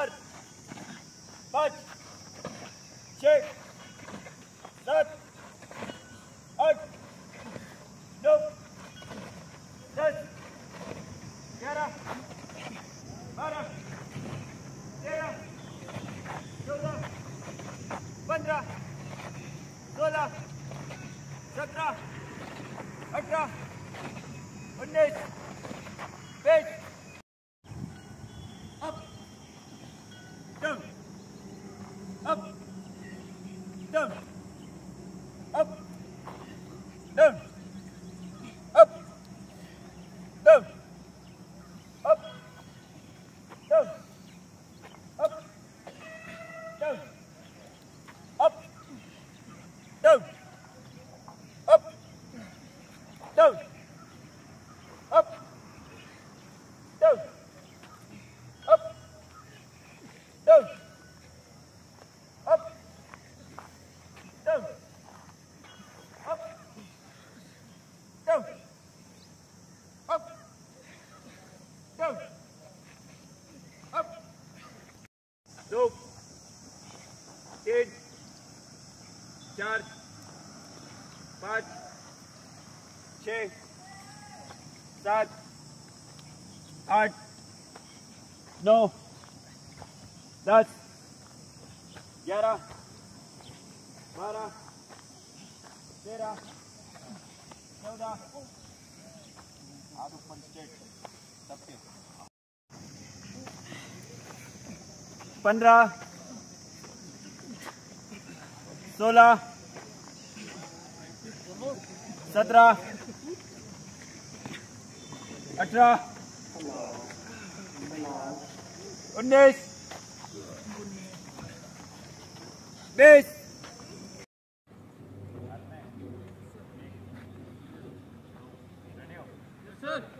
Lord. chân. Ấp. Chân. Ấp. Chân. Ấp. Chân. Ấp. Chân. Ấp. Chân. Ấp. Chân. Ấp. Chân. Ấp. Chân. पाँच, छः, सात, आठ, नौ, दस, ग्यारह, बारह, तेरह, चौदह। आप ऊपर स्टेट, सबके। पंद्रह, सोलह सत्रह अठारह उन्नीस बीस। एक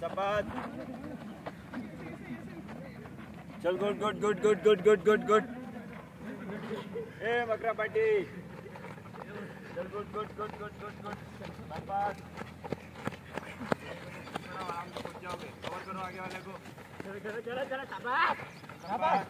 चपात चल good good good good good good good good ए मकरा party. Good, good, good, good, good, good, good. धन्यवाद करो आराम से पहुंच जाओगे कवर करो आगे वाले को चलो चलो चलो चलो शाबाश शाबाश